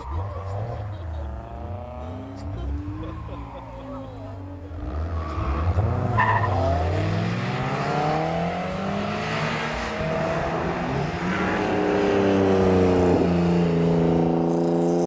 Oh.